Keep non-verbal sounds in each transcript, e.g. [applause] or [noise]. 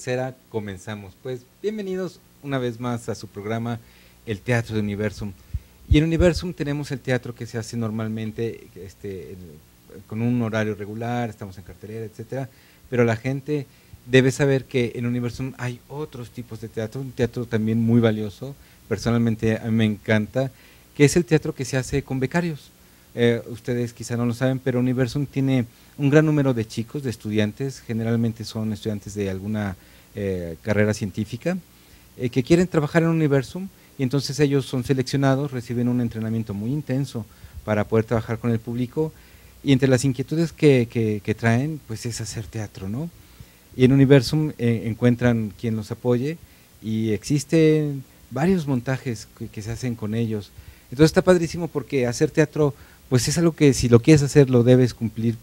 tercera comenzamos. Pues bienvenidos una vez más a su programa El Teatro de Universum. Y en Universum tenemos el teatro que se hace normalmente este, con un horario regular, estamos en cartelera, etcétera, pero la gente debe saber que en Universum hay otros tipos de teatro, un teatro también muy valioso, personalmente a mí me encanta, que es el teatro que se hace con becarios. Eh, ustedes quizá no lo saben, pero Universum tiene un gran número de chicos, de estudiantes, generalmente son estudiantes de alguna eh, carrera científica, eh, que quieren trabajar en Universum y entonces ellos son seleccionados, reciben un entrenamiento muy intenso para poder trabajar con el público y entre las inquietudes que, que, traen, pues es hacer teatro, ¿no? Y en Universum encuentran quien los apoye y existen varios montajes que, que se hacen con ellos. Entonces está padrísimo porque hacer teatro pues es algo que si lo quieres hacer lo debes cumplir,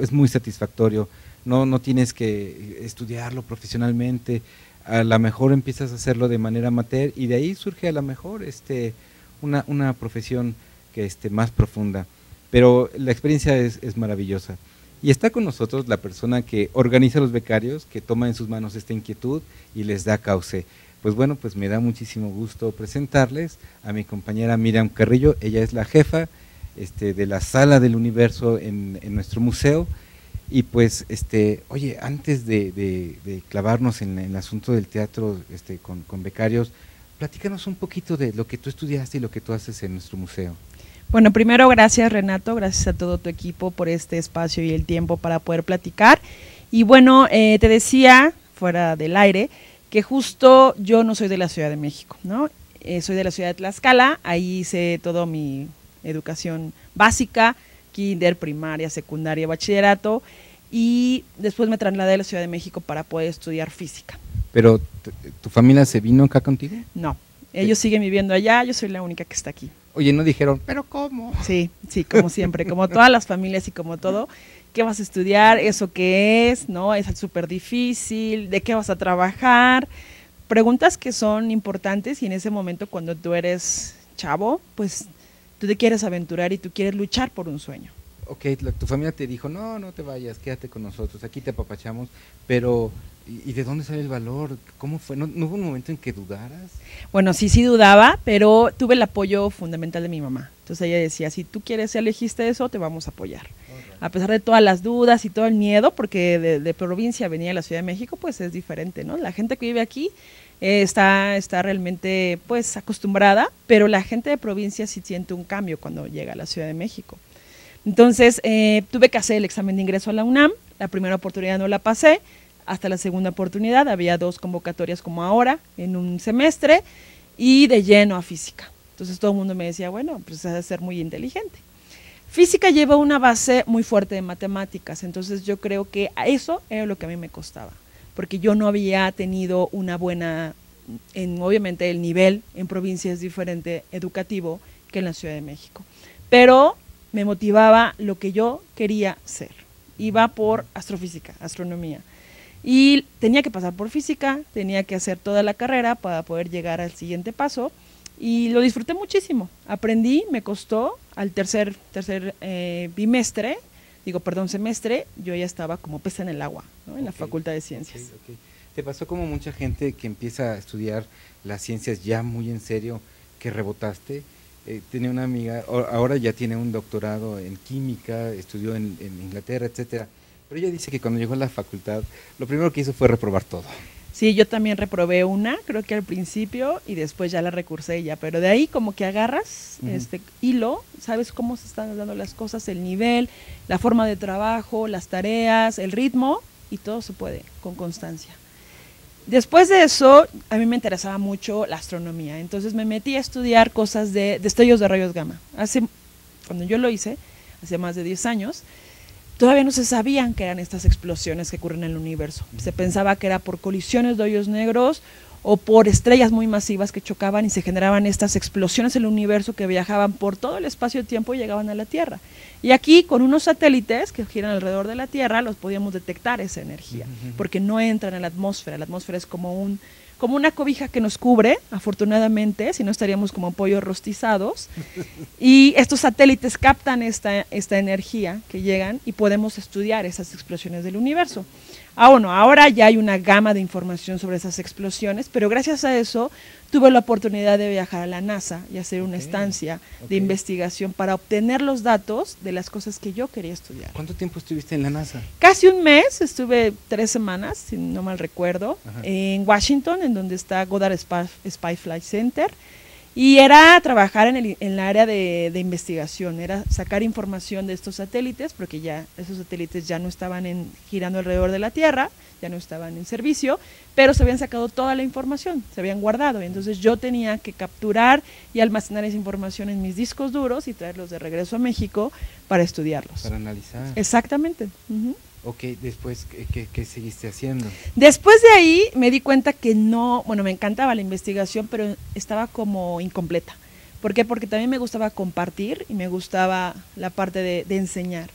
es muy satisfactorio, no, no tienes que estudiarlo profesionalmente, a lo mejor empiezas a hacerlo de manera amateur y de ahí surge a lo mejor este, una, una profesión que esté más profunda, pero la experiencia es, es maravillosa. Y está con nosotros la persona que organiza los becarios, que toma en sus manos esta inquietud y les da cauce. Pues bueno, pues me da muchísimo gusto presentarles a mi compañera Miriam Carrillo, ella es la jefa este, de la sala del universo en, nuestro museo. Y pues, este, oye, antes de, clavarnos en, el asunto del teatro este, con, becarios, platícanos un poquito de lo que tú estudiaste y lo que tú haces en nuestro museo. Bueno, primero gracias Renato, gracias a todo tu equipo por este espacio y el tiempo para poder platicar. Y bueno, eh, te decía fuera del aire que justo yo no soy de la Ciudad de México, ¿no? Eh, soy de la ciudad de Tlaxcala, ahí hice todo mi educación básica, kinder, primaria, secundaria, bachillerato, y después me trasladé a la Ciudad de México para poder estudiar física. ¿Pero tu familia se vino acá contigo? No, ellos siguen viviendo allá, yo soy la única que está aquí. Oye, no dijeron, pero ¿cómo? Sí, sí, como siempre, como todas las familias y como todo, ¿qué vas a estudiar? ¿Eso qué es? ¿No? Es súper difícil, ¿de qué vas a trabajar? Preguntas que son importantes y en ese momento cuando tú eres chavo, pues tú te quieres aventurar y tú quieres luchar por un sueño. Ok, tu familia te dijo, no, no te vayas, quédate con nosotros, aquí te apapachamos, pero ¿y, de dónde sale el valor? ¿Cómo fue? ¿No, hubo un momento en que dudaras? Bueno, sí, sí dudaba, pero tuve el apoyo fundamental de mi mamá. Entonces ella decía, si tú quieres, si elegiste eso, te vamos a apoyar. A pesar de todas las dudas y todo el miedo, porque de, de provincia venía a la Ciudad de México, pues es diferente, ¿no? La gente que vive aquí eh, está, está realmente pues acostumbrada, pero la gente de provincia sí siente un cambio cuando llega a la Ciudad de México. Entonces eh, tuve que hacer el examen de ingreso a la UNAM, la primera oportunidad no la pasé, hasta la segunda oportunidad había dos convocatorias como ahora en un semestre y de lleno a física. Entonces todo el mundo me decía, bueno, pues has de ser muy inteligente. Física lleva una base muy fuerte de matemáticas, entonces yo creo que eso era lo que a mí me costaba porque yo no había tenido una buena, en, obviamente el nivel en provincia es diferente educativo que en la Ciudad de México, pero me motivaba lo que yo quería ser. Iba por astrofísica, astronomía. Y tenía que pasar por física, tenía que hacer toda la carrera para poder llegar al siguiente paso. Y lo disfruté muchísimo. Aprendí, me costó. Al tercer, tercer eh, bimestre digo, perdón, semestre, yo ya estaba como pesa en el agua, ¿no? en la Facultad de Ciencias. ¿Te pasó como mucha gente que empieza a estudiar las ciencias ya muy en serio, que rebotaste? Eh, tenía una amiga, ahora ya tiene un doctorado en química, estudió en, en Inglaterra, etcétera. Pero ella dice que cuando llegó a la facultad, lo primero que hizo fue reprobar todo. Sí, yo también reprobé una, creo que al principio, y después ya la recursé ya, pero de ahí como que agarras este hilo, sabes cómo se están dando las cosas, el nivel, la forma de trabajo, las tareas, el ritmo, y todo se puede con constancia. Después de eso, a mí me interesaba mucho la astronomía, entonces me metí a estudiar cosas de destellos de rayos gamma. Hace, cuando yo lo hice, hace más de 10 años, todavía no se sabían que eran estas explosiones que ocurren en el universo. Se pensaba que era por colisiones de hoyos negros o por estrellas muy masivas que chocaban y se generaban estas explosiones en el universo que viajaban por todo el espacio-tiempo y llegaban a la Tierra. Y aquí, con unos satélites que giran alrededor de la Tierra, los podíamos detectar esa energía, porque no entran en la atmósfera. La atmósfera es como un, como una cobija que nos cubre, afortunadamente, si no estaríamos como pollos rostizados. y estos satélites captan esta, esta energía que llegan y podemos estudiar esas explosiones del universo. Ah, bueno, ahora ya hay una gama de información sobre esas explosiones, pero gracias a eso tuve la oportunidad de viajar a la NASA y hacer una estancia de investigación para obtener los datos de las cosas que yo quería estudiar. ¿Cuánto tiempo estuviste en la NASA? Casi un mes, estuve tres semanas, si no mal recuerdo, en Washington, en donde está Goddard Spy Flight Center. Y era trabajar en el, en área de, investigación, era sacar información de estos satélites, porque ya esos satélites ya no estaban en, girando alrededor de la Tierra, ya no estaban en servicio, pero se habían sacado toda la información, se habían guardado. Y entonces yo tenía que capturar y almacenar esa información en mis discos duros y traerlos de regreso a México para estudiarlos. Para analizar. Exactamente. Ok, después, ¿qué, seguiste haciendo? Después de ahí me di cuenta que no, bueno, me encantaba la investigación, pero estaba como incompleta. ¿Por qué? Porque también me gustaba compartir y me gustaba la parte de, enseñar.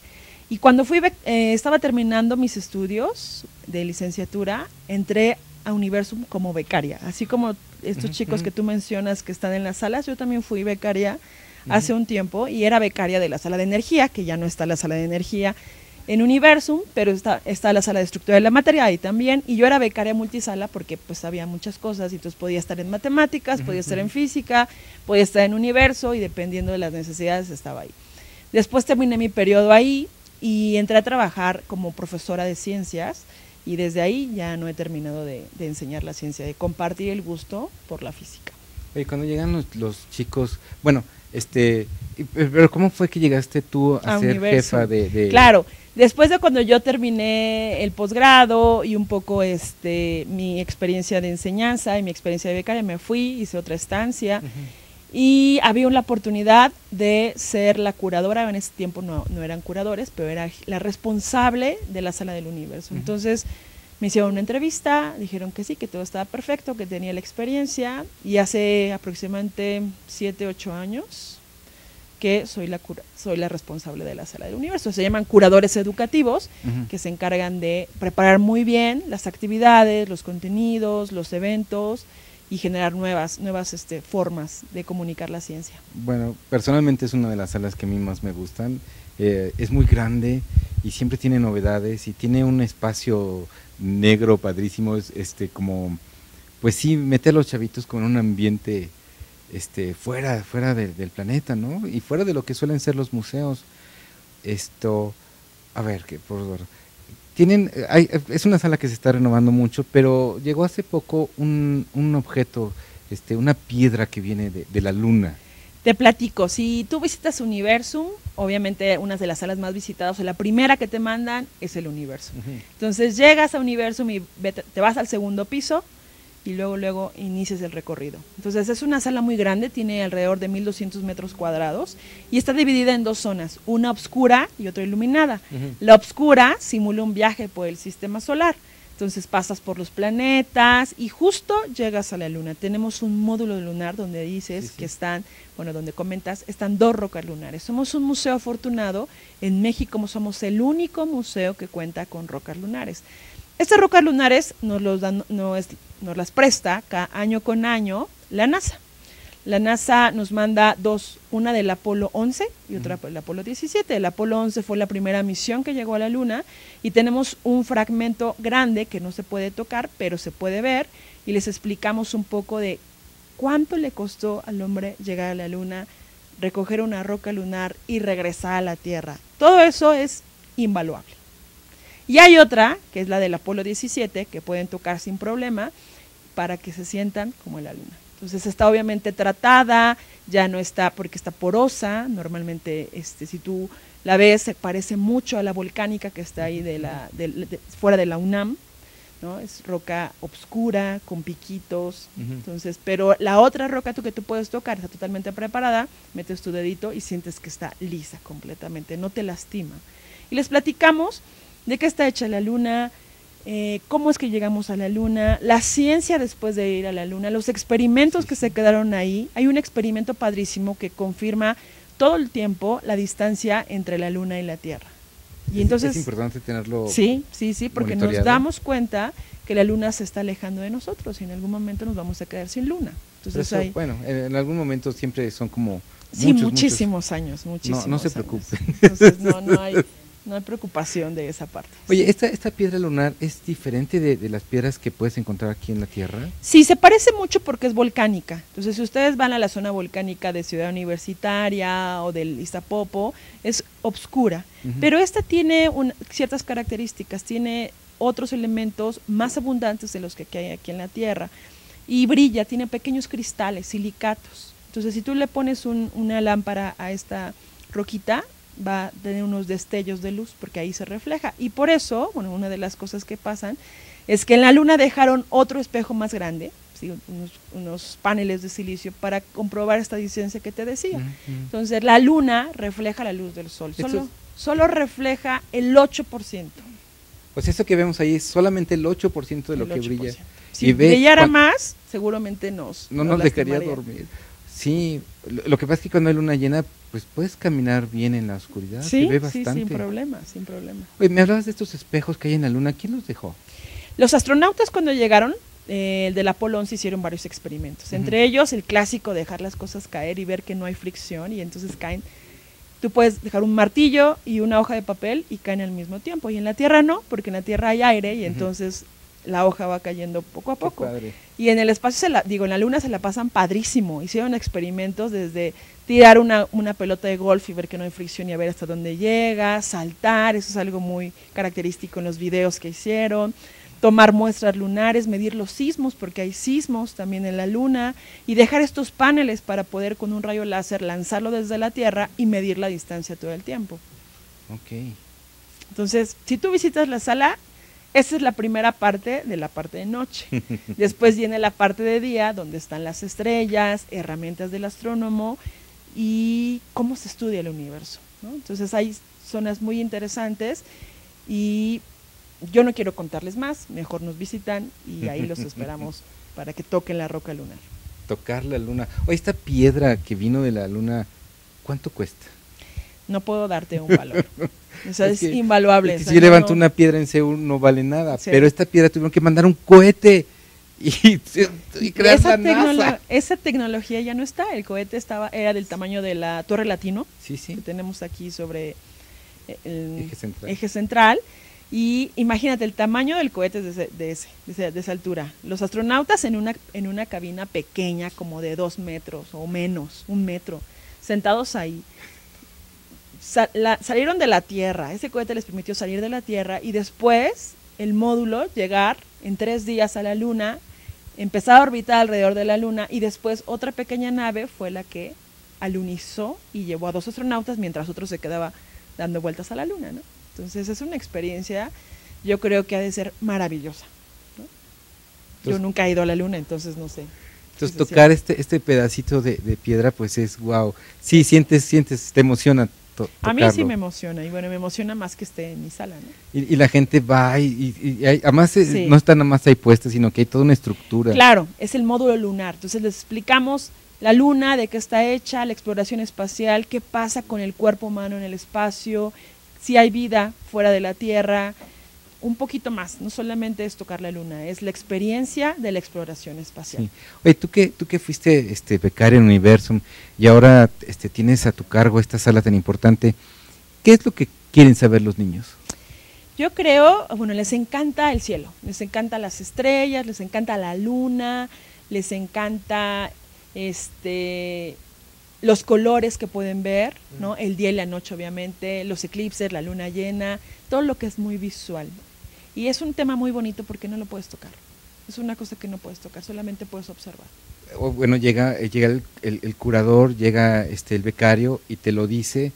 Y cuando fui, eh, estaba terminando mis estudios de licenciatura, entré a Universum como becaria. Así como estos chicos que tú mencionas que están en las salas, yo también fui becaria hace un tiempo y era becaria de la sala de energía, que ya no está la sala de energía en Universum, pero está, está la sala de estructura de la materia ahí también, y yo era becaria multisala porque pues había muchas cosas, y entonces podía estar en matemáticas, podía estar en física, podía estar en universo, y dependiendo de las necesidades estaba ahí. Después terminé mi periodo ahí y entré a trabajar como profesora de ciencias, y desde ahí ya no he terminado de, enseñar la ciencia, de compartir el gusto por la física. Oye, cuando llegan los, chicos, bueno, este, pero ¿cómo fue que llegaste tú a, ser jefa de, de, Claro, Después de cuando yo terminé el posgrado y un poco este mi experiencia de enseñanza y mi experiencia de becaria, me fui, hice otra estancia y había la oportunidad de ser la curadora, en ese tiempo no, no eran curadores, pero era la responsable de la sala del universo. Entonces me hicieron una entrevista, dijeron que sí, que todo estaba perfecto, que tenía la experiencia y hace aproximadamente siete, ocho años que soy la, soy la responsable de la sala del universo. Se llaman curadores educativos, que se encargan de preparar muy bien las actividades, los contenidos, los eventos y generar nuevas, nuevas este, formas de comunicar la ciencia. Bueno, personalmente es una de las salas que a mí más me gustan. Eh, es muy grande y siempre tiene novedades y tiene un espacio negro padrísimo, este como, pues sí, meter a los chavitos con un ambiente este, fuera, fuera del planeta, ¿no? Y fuera de lo que suelen ser los museos. Esto, a ver, que por favor. Tienen, hay, es una sala que se está renovando mucho, pero llegó hace poco un, un objeto, este, una piedra que viene de, de, la luna. Te platico, si tú visitas Universum, obviamente una de las salas más visitadas, o la primera que te mandan es el Universum. Entonces llegas a Universum y te vas al segundo piso, y luego luego inicias el recorrido. Entonces es una sala muy grande, tiene alrededor de 1200 metros cuadrados y está dividida en dos zonas, una oscura y otra iluminada. La oscura simula un viaje por el sistema solar. Entonces pasas por los planetas y justo llegas a la luna. Tenemos un módulo lunar donde dices que están, bueno, donde comentas, están dos rocas lunares. Somos un museo afortunado. En México somos el único museo que cuenta con rocas lunares. Estas rocas lunares nos, los dan, no es, nos las presta año con año la NASA. La NASA nos manda dos, una del Apolo 11 y otra del Apolo 17. El Apolo 11 fue la primera misión que llegó a la Luna y tenemos un fragmento grande que no se puede tocar, pero se puede ver y les explicamos un poco de cuánto le costó al hombre llegar a la Luna, recoger una roca lunar y regresar a la Tierra. Todo eso es invaluable. Y hay otra, que es la del Apolo 17, que pueden tocar sin problema para que se sientan como en la luna. Entonces está obviamente tratada, ya no está porque está porosa, normalmente este, si tú la ves se parece mucho a la volcánica que está ahí de la, fuera de la UNAM, ¿no? Es roca obscura, con piquitos, entonces, pero la otra roca tú que tú puedes tocar está totalmente preparada, metes tu dedito y sientes que está lisa completamente, no te lastima. Y les platicamos de qué está hecha la luna, eh, cómo es que llegamos a la luna, la ciencia después de ir a la luna, los experimentos que se quedaron ahí. Hay un experimento padrísimo que confirma todo el tiempo la distancia entre la luna y la Tierra. Y entonces, es importante tenerlo. Sí, sí, sí, porque nos damos cuenta que la luna se está alejando de nosotros y en algún momento nos vamos a quedar sin luna. Entonces eso, hay, bueno, en, en algún momento siempre son como. sí, muchos, muchísimos años, muchísimos. no se años. preocupen. Entonces no, no hay, [laughs] no hay preocupación de esa parte. Oye, ¿esta, ¿esta piedra lunar es diferente de, de las piedras que puedes encontrar aquí en la Tierra? Sí, se parece mucho porque es volcánica. Entonces, si ustedes van a la zona volcánica de Ciudad Universitaria o del Iztapopo, es obscura. Pero esta tiene un- ciertas características, tiene otros elementos más abundantes de los que hay aquí en la Tierra. Y brilla, tiene pequeños cristales, silicatos. Entonces, si tú le pones un- una lámpara a esta roquita, va a tener unos destellos de luz porque ahí se refleja. Y por eso, bueno, una de las cosas que pasan es que en la luna dejaron otro espejo más grande, ¿sí? unos, unos paneles de silicio para comprobar esta distancia que te decía. Entonces, la luna refleja la luz del sol, Esto solo, es- solo refleja el 8%. Pues eso que vemos ahí es solamente el 8% de lo que 8%. brilla. Si Y brillara más, seguramente nos No nos dejaría lastimaría. dormir. Sí, lo, que pasa es que cuando hay luna llena, pues puedes caminar bien en la oscuridad. Sí, se ve sí, bastante. sin problema, sin problema. Oye, me hablabas de estos espejos que hay en la luna. ¿Quién los dejó? Los astronautas cuando llegaron, eh, el del Apolo 11 hicieron varios experimentos. Entre ellos el clásico dejar las cosas caer y ver que no hay fricción y entonces caen. Tú puedes dejar un martillo y una hoja de papel y caen al mismo tiempo. Y en la Tierra no, porque en la Tierra hay aire y entonces la hoja va cayendo poco a poco. Y en el espacio, se la, digo, en la Luna se la pasan padrísimo. Hicieron experimentos desde tirar una, una pelota de golf y ver que no hay fricción y a ver hasta dónde llega, saltar, eso es algo muy característico en los videos que hicieron, tomar muestras lunares, medir los sismos, porque hay sismos también en la Luna, y dejar estos paneles para poder con un rayo láser lanzarlo desde la Tierra y medir la distancia todo el tiempo. Ok. Entonces, si tú visitas la sala, esa es la primera parte de la parte de noche. [laughs] Después viene la parte de día, donde están las estrellas, herramientas del astrónomo y cómo se estudia el universo. ¿no? Entonces hay zonas muy interesantes y yo no quiero contarles más, mejor nos visitan y ahí los [laughs] esperamos para que toquen la roca lunar. Tocar la luna. Oye, esta piedra que vino de la luna, ¿cuánto cuesta? No puedo darte un valor. [laughs] O sea, es, Es que- invaluable. Es que o si yo levanto no- una piedra en Seúl no vale nada, Sí. pero esta piedra tuvieron que mandar un cohete [laughs] y, y crear esa, la tecnolo- NASA. esa tecnología ya no está. El cohete estaba era del tamaño de la Torre Latino Sí, sí. que tenemos aquí sobre eh, el Eje central. eje central. Y imagínate el tamaño del cohete de, ese- de, ese- de ese- de esa altura. Los astronautas en una, en una cabina pequeña, como de dos metros o menos, un metro, sentados ahí. La- salieron de la Tierra, ese cohete les permitió salir de la Tierra y después el módulo llegar en tres días a la Luna, empezar a orbitar alrededor de la Luna y después otra pequeña nave fue la que alunizó y llevó a dos astronautas mientras otro se quedaba dando vueltas a la Luna. ¿no? Entonces es una experiencia, yo creo que ha de ser maravillosa. ¿no? Yo nunca he ido a la Luna, entonces no sé. Entonces tocar este este pedacito de, de piedra pues es wow. Sí, sientes, sientes, te emociona to- A mí sí me emociona y bueno, me emociona más que esté en mi sala. ¿no? Y, y la gente va y, y- y hay- además eh, Sí. no está nada más ahí puesta, sino que hay toda una estructura. Claro, es el módulo lunar. Entonces les explicamos la luna, de qué está hecha, la exploración espacial, qué pasa con el cuerpo humano en el espacio, si hay vida fuera de la Tierra, un poquito más. No solamente es tocar la luna, es la experiencia de la exploración espacial. Sí. Oye, tú que tú que fuiste este becaria en Universum y ahora este tienes a tu cargo esta sala tan importante, ¿qué es lo que quieren saber los niños? Yo creo, bueno, les encanta el cielo, les encanta las estrellas, les encanta la luna, les encanta este los colores que pueden ver, ¿no? El día y la noche, obviamente, los eclipses, la luna llena, todo lo que es muy visual. Y es un tema muy bonito porque no lo puedes tocar. Es una cosa que no puedes tocar, solamente puedes observar. Bueno, llega eh, llega el, el- el curador, llega este el becario y te lo dice,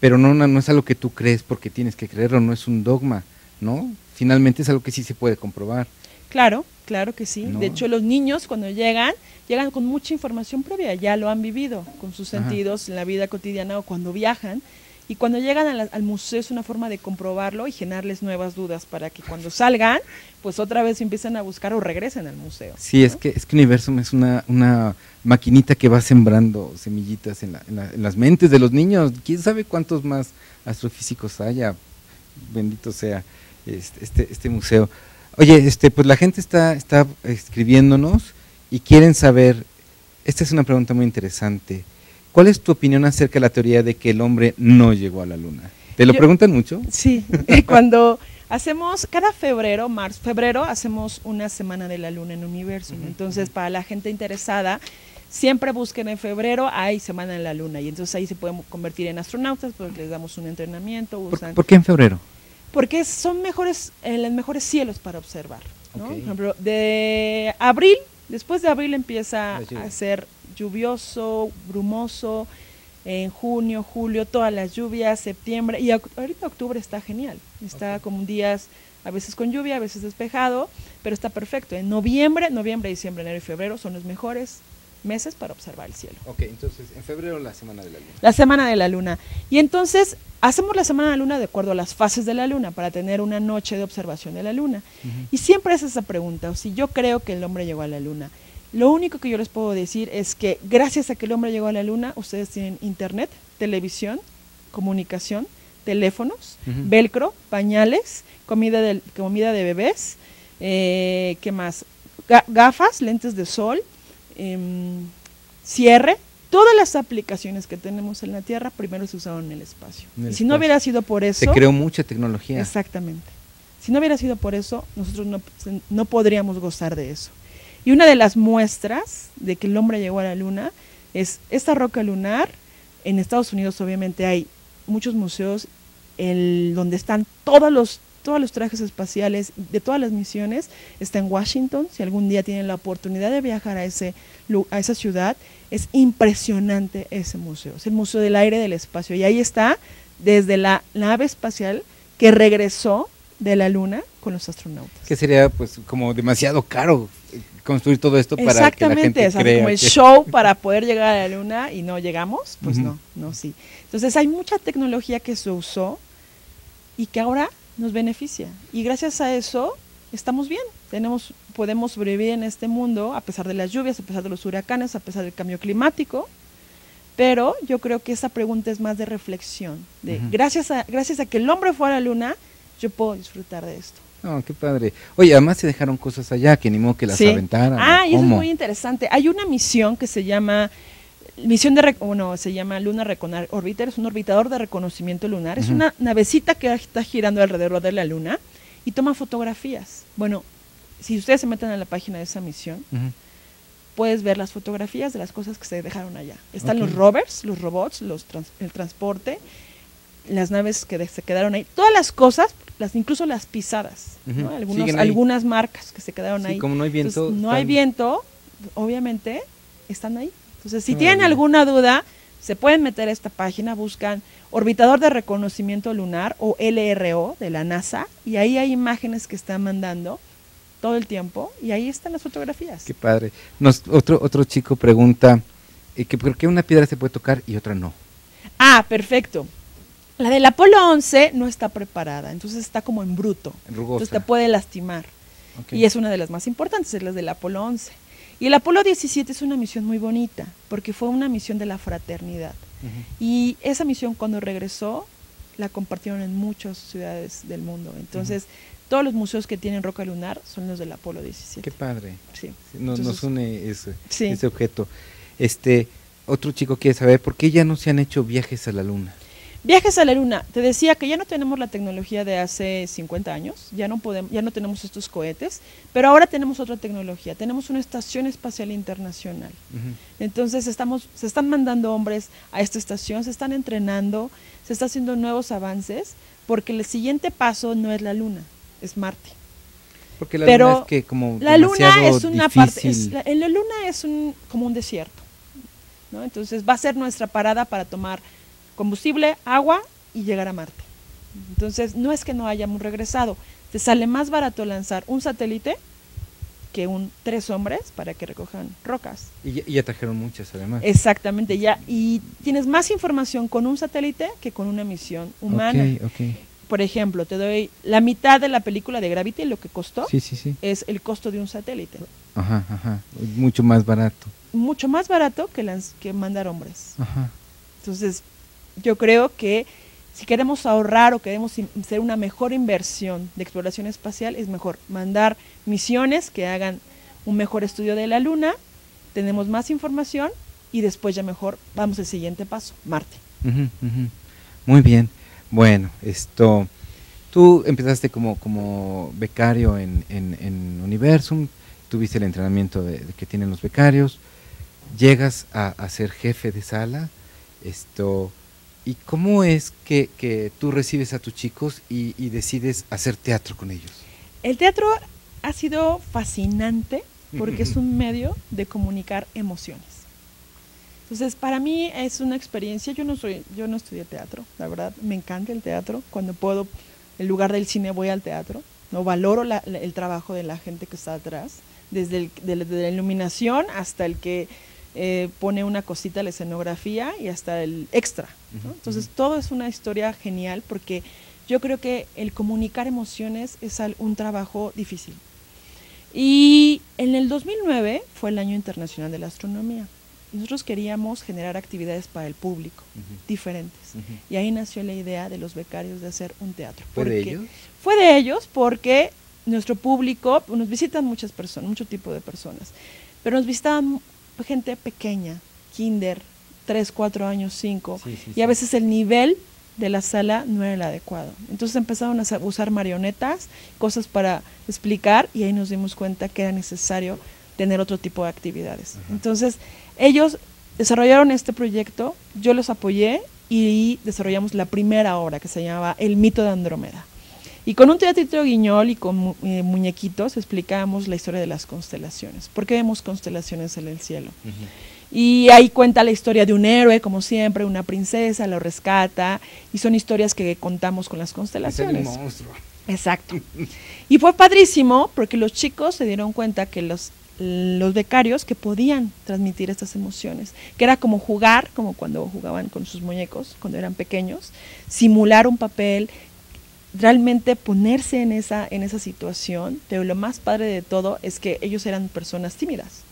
pero no no no es algo que tú crees porque tienes que creerlo, no es un dogma, ¿no? Finalmente es algo que sí se puede comprobar. Claro, claro que sí. No. De hecho, los niños cuando llegan, llegan con mucha información previa, ya lo han vivido con sus Ajá. sentidos en la vida cotidiana o cuando viajan. Y cuando llegan al museo es una forma de comprobarlo y generarles nuevas dudas para que cuando salgan, pues otra vez empiecen a buscar o regresen al museo. Sí, es que es que Universum es una, una maquinita que va sembrando semillitas en, la- en la- en las mentes de los niños. ¿Quién sabe cuántos más astrofísicos haya? bendito sea este, este, este museo. Oye, este, pues la gente está, está escribiéndonos y quieren saber, esta es una pregunta muy interesante, ¿cuál es tu opinión acerca de la teoría de que el hombre no llegó a la luna? ¿Te lo preguntan mucho? Sí, [laughs] cuando hacemos, cada febrero, marzo, febrero, hacemos una semana de la luna en Universo. Entonces, para la gente interesada, siempre busquen en febrero, hay semana en la luna. Y entonces ahí se pueden convertir en astronautas porque les damos un entrenamiento. ¿Por, qué en febrero? Porque son mejores, en los mejores cielos para observar. Por ejemplo, de abril, después de abril empieza a ser lluvioso, brumoso, en junio, julio, todas las lluvias, septiembre, y ahorita octubre está genial, está como días a veces con lluvia, a veces despejado, pero está perfecto. En noviembre, noviembre, diciembre, enero y febrero son los mejores meses para observar el cielo. Ok, entonces en febrero la semana de la luna. La semana de la luna. Y entonces hacemos la semana de la luna de acuerdo a las fases de la luna para tener una noche de observación de la luna. Y siempre es esa pregunta, o si yo creo que el hombre llegó a la luna. Lo único que yo les puedo decir es que gracias a que el hombre llegó a la luna, ustedes tienen internet, televisión, comunicación, teléfonos, velcro, pañales, comida de, comida de bebés, eh, ¿qué más? gafas, lentes de sol, em, cierre, todas las aplicaciones que tenemos en la Tierra primero se usaron en el espacio. y si no hubiera sido por eso... Se creó mucha tecnología. Exactamente. Si no hubiera sido por eso, nosotros no, no podríamos gozar de eso. Y una de las muestras de que el hombre llegó a la luna es esta roca lunar. En Estados Unidos obviamente hay muchos museos el, donde están todos los, todos los trajes espaciales de todas las misiones. Está en Washington, si algún día tienen la oportunidad de viajar a, ese, a esa ciudad, es impresionante ese museo. Es el Museo del Aire del Espacio. Y ahí está desde la nave espacial que regresó de la Luna con los astronautas. Que sería pues como demasiado caro construir todo esto para que la gente o como el show para poder llegar a la luna y no llegamos, pues no, no, sí. Entonces hay mucha tecnología que se usó y que ahora nos beneficia. Y gracias a eso estamos bien. Tenemos, podemos sobrevivir en este mundo a pesar de las lluvias, a pesar de los huracanes, a pesar del cambio climático. Pero yo creo que esa pregunta es más de reflexión. De gracias, a, gracias a que el hombre fue a la luna, yo puedo disfrutar de esto. No, qué padre. Oye, además se dejaron cosas allá que ni modo que las aventaran. Ah, y eso es muy interesante. Hay una misión que se llama misión de bueno, se llama Luna Reconar Orbiter, es un orbitador de reconocimiento lunar. Es una navecita que está girando alrededor de la luna y toma fotografías. Bueno, si ustedes se meten a la página de esa misión, puedes ver las fotografías de las cosas que se dejaron allá. Están los rovers, los robots, los el transporte, las naves que se quedaron ahí, todas las cosas, las incluso las pisadas, algunas marcas que se quedaron ahí. Como no hay viento. no hay viento, obviamente están ahí. Entonces, si tienen alguna duda, se pueden meter a esta página, buscan Orbitador de Reconocimiento Lunar o LRO de la NASA y ahí hay imágenes que están mandando todo el tiempo y ahí están las fotografías. Qué padre. Nos, otro, otro chico pregunta eh, que por qué una piedra se puede tocar y otra no. Ah, perfecto. La del Apolo 11 no está preparada, entonces está como en bruto. Entonces te puede lastimar. Y es una de las más importantes, es la del Apolo 11. Y el Apolo 17 es una misión muy bonita, porque fue una misión de la fraternidad. Y esa misión cuando regresó, la compartieron en muchas ciudades del mundo. Entonces, todos los museos que tienen roca lunar son los del Apolo 17. Qué padre. Sí. Nos, une ese, ese objeto. Este, otro chico quiere saber por qué ya no se han hecho viajes a la luna. Viajes a la Luna. Te decía que ya no tenemos la tecnología de hace 50 años, ya no, podemos, ya no tenemos estos cohetes, pero ahora tenemos otra tecnología. Tenemos una estación espacial internacional. Entonces estamos, se están mandando hombres a esta estación, se están entrenando, se están haciendo nuevos avances, porque el siguiente paso no es la Luna, es Marte. Porque la luna es que como la luna es una parte, la, la, luna es un, como un desierto, ¿no? Entonces va a ser nuestra parada para tomar combustible, agua y llegar a Marte. Entonces, no es que no hayamos regresado, te sale más barato lanzar un satélite que un tres hombres para que recojan rocas. Y ya, trajeron muchas además. Exactamente, ya y tienes más información con un satélite que con una misión humana. Por ejemplo, te doy la mitad de la película de Gravity, lo que costó, sí, sí, sí. es el costo de un satélite. Ajá, ajá, mucho más barato. Mucho más barato que, las, que mandar hombres. Ajá. Entonces, yo creo que si queremos ahorrar o queremos hacer una mejor inversión de exploración espacial, es mejor mandar misiones que hagan un mejor estudio de la Luna, tenemos más información y después ya mejor vamos al siguiente paso, Marte. Muy bien. Bueno, esto, tú empezaste como, como becario en, en, Universum, tuviste el entrenamiento de, que tienen los becarios, llegas a, ser jefe de sala, esto, ¿y cómo es que, tú recibes a tus chicos y, y decides hacer teatro con ellos? El teatro ha sido fascinante porque es [laughs] un medio de comunicar emociones. Entonces, para mí es una experiencia, yo no soy, yo no estudié teatro, la verdad, me encanta el teatro, cuando puedo, en lugar del cine voy al teatro, no valoro el trabajo de la gente que está atrás, desde la iluminación hasta el que eh, pone una cosita a la escenografía y hasta el extra. Entonces, todo es una historia genial porque yo creo que el comunicar emociones es un trabajo difícil. Y en el 2009 fue el Año Internacional de la Astronomía. Nosotros queríamos generar actividades para el público, diferentes. Y ahí nació la idea de los becarios de hacer un teatro. ¿Fue de ellos? Fue de ellos porque nuestro público, nos visitan muchas personas, mucho tipo de personas, pero nos visitaban gente pequeña, kinder, 3, 4 años, 5, y a veces el nivel de la sala no era el adecuado. Entonces empezaron a usar marionetas, cosas para explicar y ahí nos dimos cuenta que era necesario tener otro tipo de actividades. Entonces ellos desarrollaron este proyecto, yo los apoyé y desarrollamos la primera obra que se llamaba El mito de Andrómeda. Y con un teatrito guiñol y con eh, muñequitos explicábamos la historia de las constelaciones. ¿Por qué vemos constelaciones en el cielo? Y ahí cuenta la historia de un héroe, como siempre, una princesa, lo rescata, y son historias que contamos con las constelaciones. Es monstruo. Exacto. [laughs] Y fue padrísimo porque los chicos se dieron cuenta que los, los becarios que podían transmitir estas emociones, que era como jugar, como cuando jugaban con sus muñecos, cuando eran pequeños, simular un papel, realmente ponerse en esa, en esa situación, pero lo más padre de todo es que ellos eran personas tímidas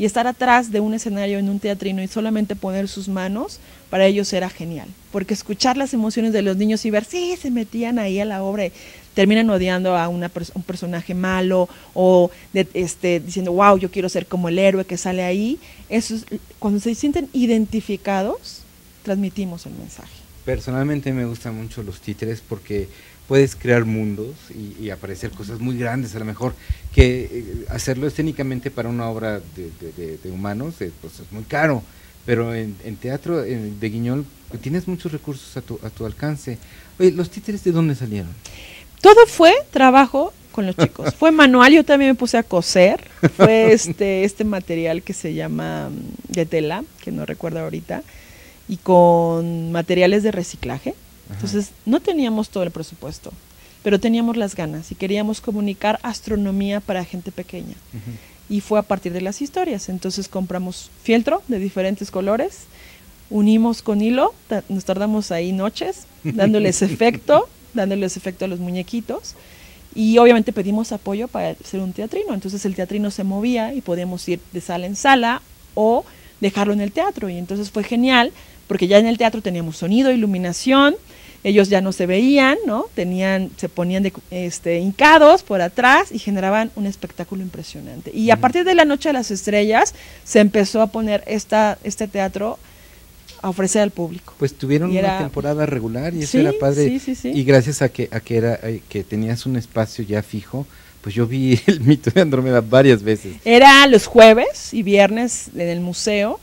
y estar atrás de un escenario en un teatrino y solamente poner sus manos, para ellos era genial. Porque escuchar las emociones de los niños y ver, sí, se metían ahí a la obra y terminan odiando a una un personaje malo o este, diciendo, wow, yo quiero ser como el héroe que sale ahí. Eso cuando se sienten identificados, transmitimos el mensaje. Personalmente me gustan mucho los títeres porque puedes crear mundos y, aparecer cosas muy grandes, a lo mejor que eh, hacerlo escénicamente para una obra de, humanos eh, pues es muy caro, pero en, teatro de Guiñol tienes muchos recursos a tu, a tu alcance. Oye, ¿los títeres de dónde salieron? Todo fue trabajo con los chicos. [laughs] Fue manual, yo también me puse a coser. Fue este, este material que se llama mm, de tela, que no recuerdo ahorita, y con materiales de reciclaje entonces, no teníamos todo el presupuesto, pero teníamos las ganas y queríamos comunicar astronomía para gente pequeña. Y fue a partir de las historias. Entonces compramos fieltro de diferentes colores, unimos con hilo, nos tardamos ahí noches [laughs] dándoles efecto, dándoles efecto a los muñequitos. Y obviamente pedimos apoyo para hacer un teatrino. Entonces el teatrino se movía y podíamos ir de sala en sala o dejarlo en el teatro. Y entonces fue genial porque ya en el teatro teníamos sonido, iluminación, ellos ya no se veían, ¿no? Tenían, se ponían de, este, hincados por atrás y generaban un espectáculo impresionante. Y a partir de la Noche de las Estrellas se empezó a poner esta, este teatro a ofrecer al público. Pues tuvieron una temporada regular y eso era padre. y gracias a que, a que era, eh, que tenías un espacio ya fijo, pues yo vi [laughs] el mito de Andrómeda varias veces. Era los jueves y viernes en el museo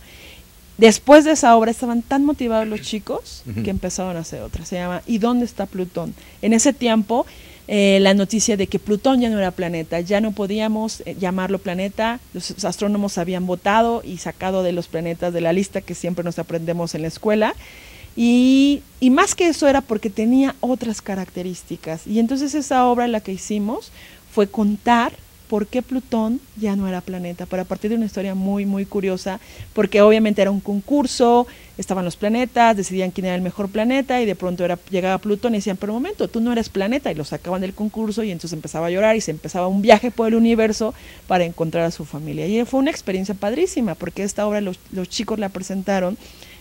Después de esa obra estaban tan motivados los chicos que empezaron a hacer otra. Se llama ¿Y dónde está Plutón? En ese tiempo, eh, la noticia de que Plutón ya no era planeta, ya no podíamos eh, llamarlo planeta. Los astrónomos habían votado y sacado de los planetas de la lista que siempre nos aprendemos en la escuela. Y, y más que eso era porque tenía otras características. Y entonces esa obra la que hicimos fue contar por qué Plutón ya no era planeta, pero a partir de una historia muy, muy curiosa, porque obviamente era un concurso, estaban los planetas, decidían quién era el mejor planeta y de pronto era, llegaba Plutón y decían, pero momento, tú no eres planeta y lo sacaban del concurso y entonces empezaba a llorar y se empezaba un viaje por el universo para encontrar a su familia. Y fue una experiencia padrísima porque esta obra los chicos la presentaron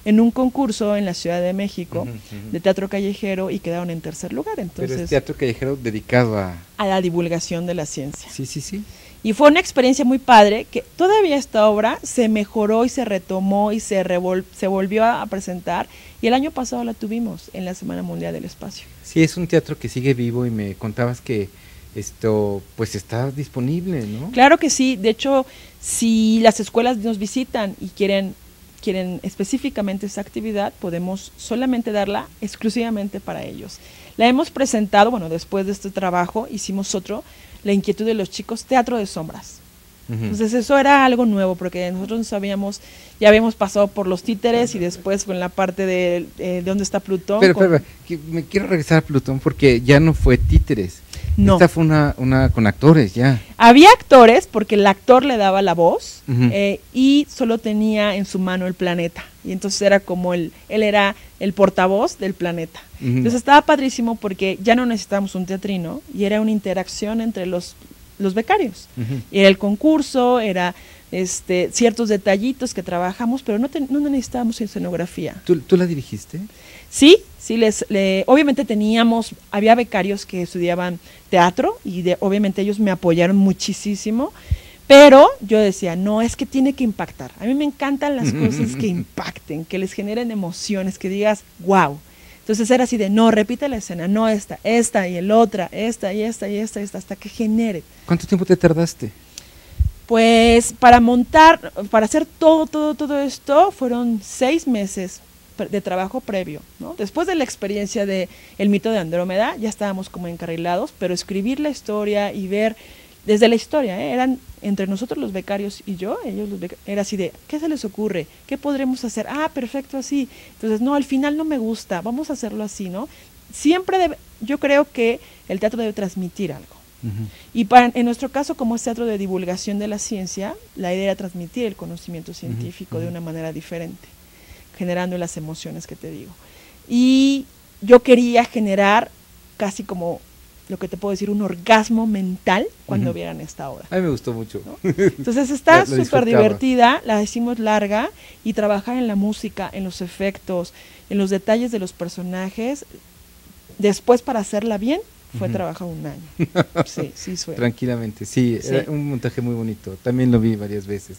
en un concurso en la Ciudad de México de teatro callejero y quedaron en tercer lugar. Pero Entonces, es teatro callejero dedicado a... a la divulgación de la ciencia. Sí, sí, sí. Y fue una experiencia muy padre que todavía esta obra se mejoró y se retomó y se, revol- se volvió a presentar. Y el año pasado la tuvimos en la Semana Mundial del Espacio. Sí, es un teatro que sigue vivo y me contabas que esto pues está disponible, ¿no? Claro que sí. De hecho, si las escuelas nos visitan y quieren, quieren específicamente esa actividad, podemos solamente darla exclusivamente para ellos. La hemos presentado, bueno, después de este trabajo hicimos otro, La inquietud de los chicos, Teatro de Sombras. Entonces eso era algo nuevo porque nosotros no sabíamos, ya habíamos pasado por los títeres y después con la parte de, eh, de dónde está Plutón. Pero, con- pero, me quiero regresar a Plutón porque ya no fue títeres. No. Esta fue una, una con actores ya. Había actores porque el actor le daba la voz eh, y solo tenía en su mano el planeta. Y entonces era como el, él era el portavoz del planeta. Entonces estaba padrísimo porque ya no necesitábamos un teatrino y era una interacción entre los, los becarios. Ujú. Era el concurso, era este, ciertos detallitos que trabajamos, pero no, ten- no necesitábamos escenografía. ¿Tú, tú la dirigiste? Sí, sí, les, le- obviamente teníamos, había becarios que estudiaban teatro y de, obviamente ellos me apoyaron muchísimo, pero yo decía, no, es que tiene que impactar. A mí me encantan las [laughs] cosas que impacten, que les generen emociones, que digas, wow. Entonces era así de, no, repite la escena, no esta, esta y el otra, esta y esta y esta, y esta hasta que genere. ¿Cuánto tiempo te tardaste? Pues para montar, para hacer todo, todo, todo esto, fueron seis meses de trabajo previo, ¿no? Después de la experiencia de El mito de Andrómeda, ya estábamos como encarrilados, pero escribir la historia y ver desde la historia, ¿eh? eran entre nosotros los becarios y yo, ellos los era así de, ¿qué se les ocurre? ¿Qué podremos hacer? Ah, perfecto, así. Entonces, no, al final no me gusta, vamos a hacerlo así, ¿no? Siempre debe, yo creo que el teatro debe transmitir algo. Y para, en nuestro caso, como es teatro de divulgación de la ciencia, la idea era transmitir el conocimiento científico de una manera diferente, generando las emociones que te digo. Y yo quería generar casi como lo que te puedo decir, un orgasmo mental cuando vieran esta obra. A mí me gustó mucho. ¿no? Entonces está [laughs] súper divertida, la hicimos larga y trabajar en la música, en los efectos, en los detalles de los personajes, después para hacerla bien, fue Ujú. trabajar un año. [laughs] Sí, sí, fue. Tranquilamente, sí, Sí. era un montaje muy bonito. También lo vi varias veces.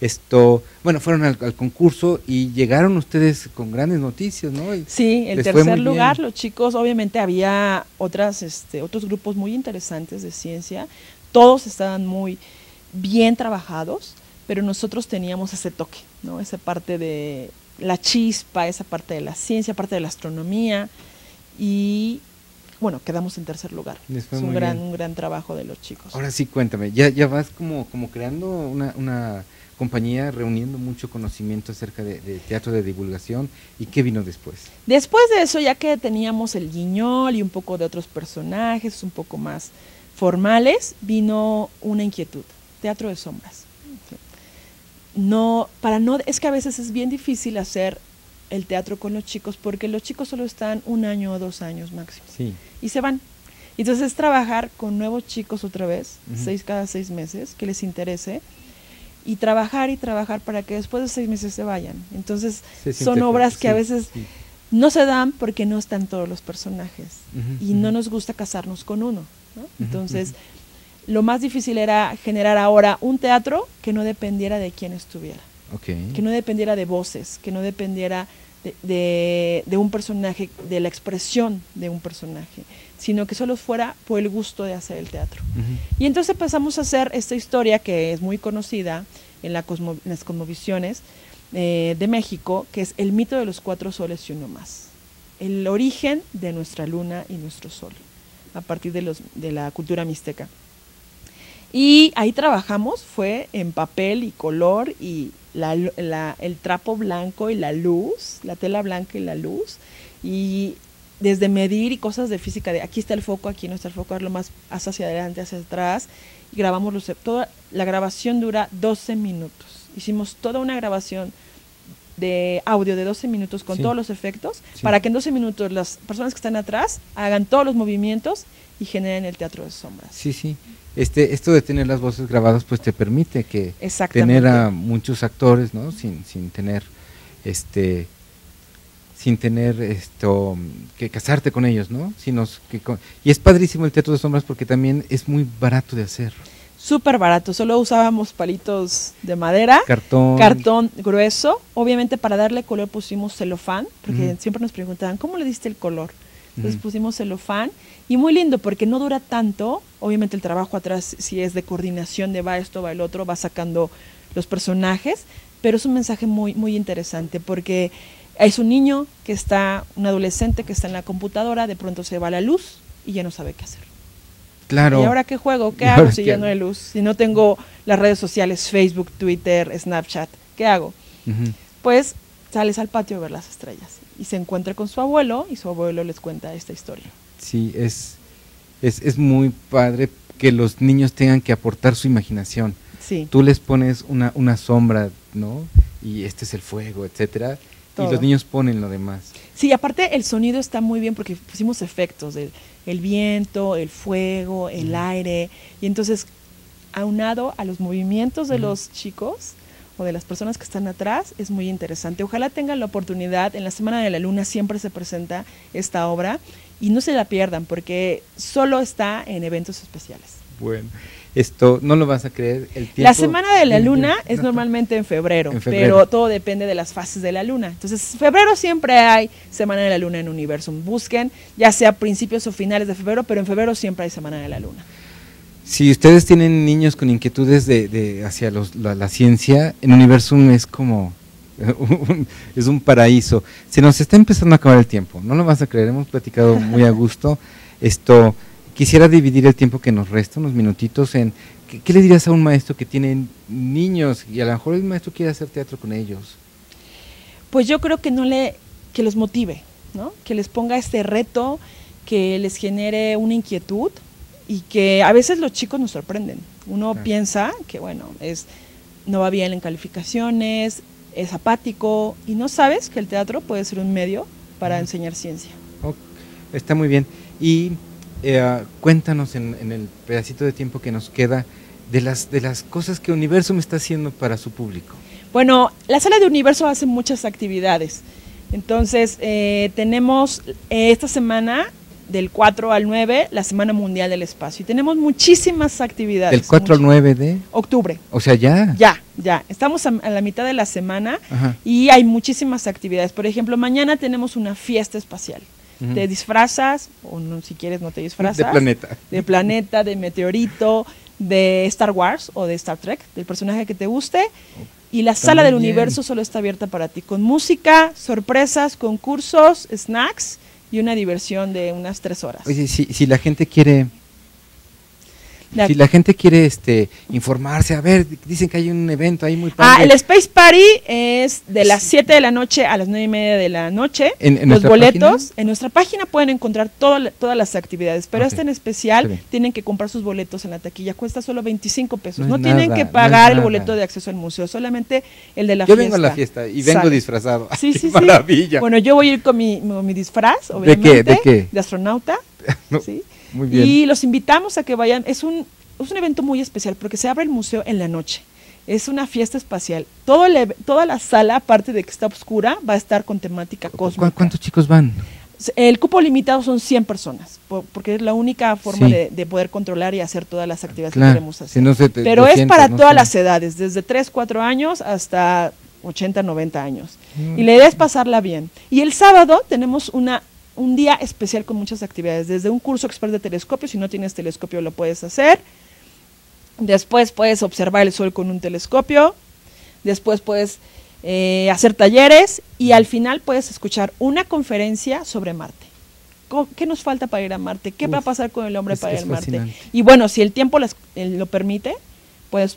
Esto, bueno, fueron al, al concurso y llegaron ustedes con grandes noticias, ¿no? Y- Sí, fue tercer lugar, bien. los chicos, obviamente había otras, este, otros grupos muy interesantes de ciencia, todos estaban muy bien trabajados, pero nosotros teníamos ese toque, ¿no? Esa parte de la chispa, esa parte de la ciencia, parte de la astronomía, y bueno, quedamos en tercer lugar. Es un gran, bien. un gran trabajo de los chicos. Ahora sí, cuéntame, ya, ya vas como, como creando una, una compañía reuniendo mucho conocimiento acerca de, de teatro de divulgación y qué vino después. Después de eso, ya que teníamos el guiñol y un poco de otros personajes, un poco más formales, vino una inquietud, teatro de sombras. No, para no, es que a veces es bien difícil hacer el teatro con los chicos porque los chicos solo están un año o dos años máximo Sí. y se van. Entonces es trabajar con nuevos chicos otra vez, seis cada seis meses, que les interese, y trabajar y trabajar para que después de seis meses se vayan. Entonces Se son obras que a veces sí. no se dan porque no están todos los personajes y no nos gusta casarnos con uno. Entonces, lo más difícil era generar ahora un teatro que no dependiera de quién estuviera, que no dependiera de voces, que no dependiera de, de- de un personaje, de la expresión de un personaje, sino que solo fuera por el gusto de hacer el teatro. Y entonces empezamos a hacer esta historia que es muy conocida en, la cosmo- en las cosmovisiones eh, de México, que es el mito de los cuatro soles y uno más. El origen de nuestra luna y nuestro sol, a partir de, los, de la cultura mixteca. Y ahí trabajamos, fue en papel y color y la la- el trapo blanco y la luz, la tela blanca y la luz. Y desde medir y cosas de física, de aquí está el foco, aquí no está el foco, lo más hacia adelante, hacia atrás. Y grabamos los, toda, la grabación dura 12 minutos. Hicimos toda una grabación de audio de 12 minutos con Sí. todos los efectos, Sí. para que en 12 minutos las personas que están atrás hagan todos los movimientos y generen el teatro de sombras. Sí, sí. Este, esto de tener las voces grabadas, pues te permite que tener a muchos actores, ¿no? Sin, sin tener este sin tener esto que casarte con ellos, ¿no? Sino que con- y es padrísimo el teatro de sombras porque también es muy barato de hacer. Súper barato, solo usábamos palitos de madera, Cartón. cartón grueso. Obviamente para darle color pusimos celofán, porque siempre nos preguntaban, ¿cómo le diste el color? Entonces Ujú. pusimos celofán y muy lindo porque no dura tanto. Obviamente el trabajo atrás, si es de coordinación de va esto, va el otro, va sacando los personajes, pero es un mensaje muy, muy interesante porque es un niño que está, un adolescente que está en la computadora, de pronto se va la luz y ya no sabe qué hacer. Claro. ¿Y ahora qué juego? ¿Qué [laughs] ¿Y hago si ya no hay luz? Si no tengo las redes sociales, Facebook, Twitter, Snapchat, ¿qué hago? Pues sales al patio a ver las estrellas y se encuentra con su abuelo y su abuelo les cuenta esta historia. Sí, es, es, es muy padre que los niños tengan que aportar su imaginación. Sí, Tú les pones una, una sombra, ¿no? Y este es el fuego, etcétera. Y los niños ponen lo demás. sí, aparte el sonido está muy bien porque pusimos efectos del el viento, el fuego, el aire y entonces aunado a los movimientos de los chicos o de las personas que están atrás es muy interesante. Ojalá tengan la oportunidad, en la Semana de la Luna siempre se presenta esta obra y no se la pierdan porque solo está en eventos especiales. Bueno, esto no lo vas a creer. El tiempo, La Semana de la Luna es No, normalmente en febrero, En febrero. pero todo depende de las fases de la Luna. Entonces, febrero siempre hay Semana de la Luna en Universum. Busquen, ya sea principios o finales de febrero, pero en febrero siempre hay Semana de la Luna. Si ustedes tienen niños con inquietudes de, de hacia los- la, la ciencia, en Universum es como [laughs] un- es un paraíso. Se nos está empezando a acabar el tiempo. No lo vas a creer. Hemos platicado muy a gusto. [laughs] Esto quisiera dividir el tiempo que nos resta, unos minutitos, en ¿qué, qué le dirías a un maestro que tiene niños y a lo mejor el maestro quiere hacer teatro con ellos? Pues yo creo que no le, que los motive, ¿no? Que les ponga este reto, que les genere una inquietud y que a veces los chicos nos sorprenden. Uno piensa que bueno, es no va bien en calificaciones, es apático y no sabes que el teatro puede ser un medio para enseñar ciencia. Está muy bien. Y eh, cuéntanos en, en el pedacito de tiempo que nos queda de las, de las cosas que Universum está haciendo para su público. Bueno, la sala de Universo hace muchas actividades. Entonces, eh, tenemos eh, esta semana, del 4 al 9, la Semana Mundial del Espacio. Y tenemos muchísimas actividades. Del 4 al muchi- 9 de... Octubre. O sea, ya. Ya, ya. Estamos a, a la mitad de la semana Ajá. y hay muchísimas actividades. Por ejemplo, mañana tenemos una fiesta espacial. Te disfrazas, o no, si quieres no te disfrazas. De planeta. de planeta, de meteorito, de Star Wars o de Star Trek, del personaje que te guste. Y la Está sala del bien. universo solo está abierta para ti, con música, sorpresas, concursos, snacks y una diversión de unas tres horas. Oye, si, si la gente quiere... La- Si la gente quiere este informarse, a ver, dicen que hay un evento ahí muy Ah, padre. el Space Party es de las 7 de la noche a las 9 y media de la noche. ¿En- en Los boletos, página? en nuestra página pueden encontrar todo- todas las actividades, pero Ok. este en especial tienen que comprar sus boletos en la taquilla. Cuesta solo 25 pesos. No tienen que no pagar el boleto de acceso al museo, solamente el de la Yo fiesta. vengo a la fiesta y vengo Sale. disfrazado. Sí, [laughs] ¡Qué sí, sí. maravilla! Bueno, yo voy a ir con mi, mi disfraz, ¿De obviamente. qué? ¿De qué? De astronauta. [laughs] No, ¿sí? Muy bien. Y los invitamos a que vayan. Es un, es un evento muy especial porque se abre el museo en la noche. Es una fiesta espacial. Todo el toda la sala, aparte de que está oscura, va a estar con temática ¿Cu- cósmica. ¿Cuántos chicos van? El cupo limitado son 100 personas, po- porque es la única forma Sí. de, de poder controlar y hacer todas las actividades que queremos hacer. si no se te- Pero es 200, para no todas sé. las edades, desde 3, 4 años hasta 80, 90 años. Mm. Y la idea es pasarla bien. Y el sábado tenemos una, un día especial con muchas actividades, desde un curso expert de telescopio, si no tienes telescopio lo puedes hacer. Después puedes observar el sol con un telescopio. Después puedes eh, hacer talleres y al final puedes escuchar una conferencia sobre Marte. ¿Qué nos falta para ir a Marte? ¿Qué va a pasar con el hombre para ir a Marte? fascinante. Y bueno, si el tiempo las- eh, lo permite, puedes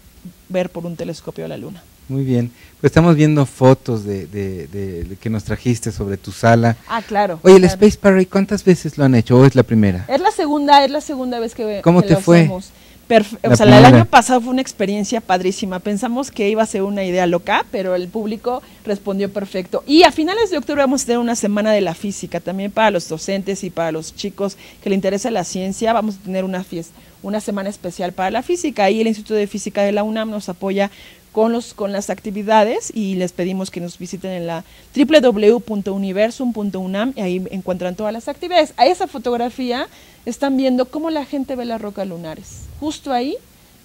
ver por un telescopio la luna. Muy bien. Pues estamos viendo fotos de, de- de- de que nos trajiste sobre tu sala. Ah, claro. Oye, el claro. Space Party, ¿cuántas veces lo han hecho o es la primera? Es la segunda, es la segunda vez que ¿Cómo que te lo fue? hacemos. Perfe- La o sea, el año pasado fue una experiencia padrísima. Pensamos que iba a ser una idea loca, pero el público respondió perfecto. Y a finales de octubre vamos a tener una semana de la física, también para los docentes y para los chicos que le interesa la ciencia. Vamos a tener una fiesta, una semana especial para la física. Ahí el Instituto de Física de la UNAM nos apoya con, los, con las actividades y les pedimos que nos visiten en la www.universum.unam y ahí encuentran todas las actividades. A esa fotografía están viendo cómo la gente ve las rocas lunares. Justo ahí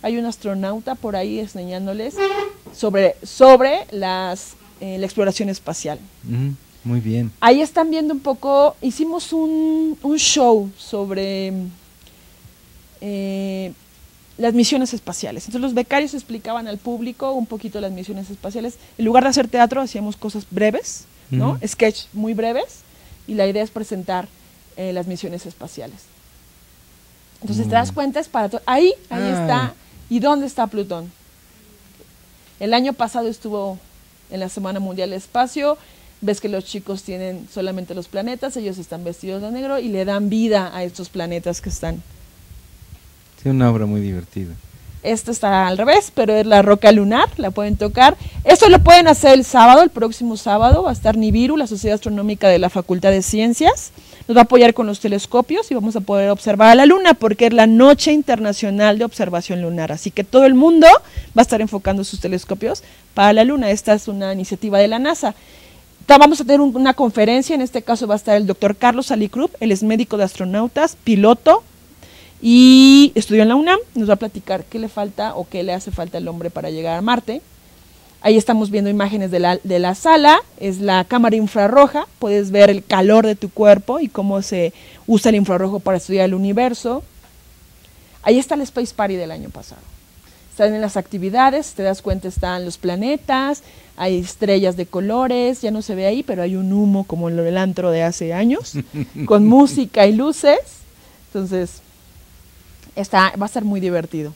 hay un astronauta por ahí enseñándoles sobre, sobre las, eh, la exploración espacial. muy bien. Ahí están viendo un poco, hicimos un, un show sobre... Eh, las misiones espaciales. Entonces los becarios explicaban al público un poquito las misiones espaciales. En lugar de hacer teatro, hacíamos cosas breves, ¿no? Sketch muy breves, y la idea es presentar eh, las misiones espaciales. Entonces te das cuenta, es para todo. Ahí, ahí ah. está. ¿Y dónde está Plutón? El año pasado estuvo en la Semana Mundial de Espacio. Ves que los chicos tienen solamente los planetas, ellos están vestidos de negro y le dan vida a estos planetas que están Sí, una obra muy divertida. Esto está al revés, pero es la roca lunar, la pueden tocar. Esto lo pueden hacer el sábado, el próximo sábado, va a estar Nibiru, la Sociedad Astronómica de la Facultad de Ciencias. Nos va a apoyar con los telescopios y vamos a poder observar a la luna porque es la Noche Internacional de Observación Lunar. Así que todo el mundo va a estar enfocando sus telescopios para la luna. Esta es una iniciativa de la NASA. Vamos a tener una conferencia, en este caso va a estar el doctor Carlos Alicrup, él es médico de astronautas, piloto, y estudió en la UNAM, nos va a platicar qué le falta o qué le hace falta al hombre para llegar a Marte. Ahí estamos viendo imágenes de la, de la sala, es la cámara infrarroja, puedes ver el calor de tu cuerpo y cómo se usa el infrarrojo para estudiar el universo. Ahí está el Space Party del año pasado. Están en las actividades, te das cuenta, están los planetas, hay estrellas de colores, ya no se ve ahí, pero hay un humo como el antro de hace años, [laughs] con música y luces. Entonces, está, va a ser muy divertido.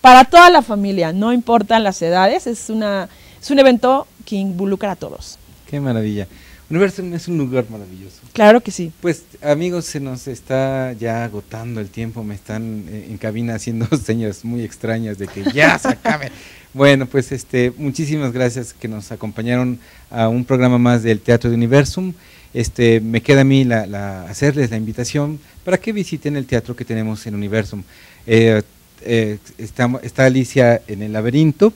Para toda la familia, no importan las edades, es, una, es un evento que involucra a todos. Qué maravilla. Universo es un lugar maravilloso. Claro que sí. Pues amigos, se nos está ya agotando el tiempo, me están eh, en cabina haciendo [laughs] señas muy extrañas de que ya se acabe. [laughs] bueno, pues este, muchísimas gracias que nos acompañaron a un programa más del Teatro de Universum. Este, me queda a mí la, hacerles la invitación para que visiten el teatro que tenemos en Universum. Eh, eh, está, Alicia en el laberinto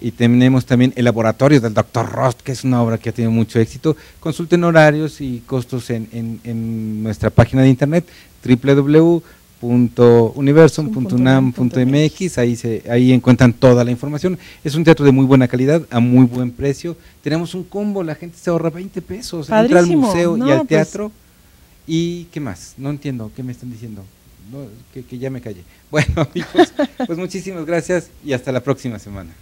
y tenemos también el laboratorio del Dr. Rost, que es una obra que ha tenido mucho éxito. Consulten horarios y costos en, en nuestra página de internet www universum.unam.mx, ahí, se, ahí encuentran toda la información. Es un teatro de muy buena calidad, a muy buen precio. Tenemos un combo, la gente se ahorra 20 pesos, entra al museo y al pues teatro. ¿Y qué más? No entiendo, ¿qué me están diciendo? que, que ya me calle. [laughs] Bueno, amigos, pues muchísimas gracias y hasta la próxima semana.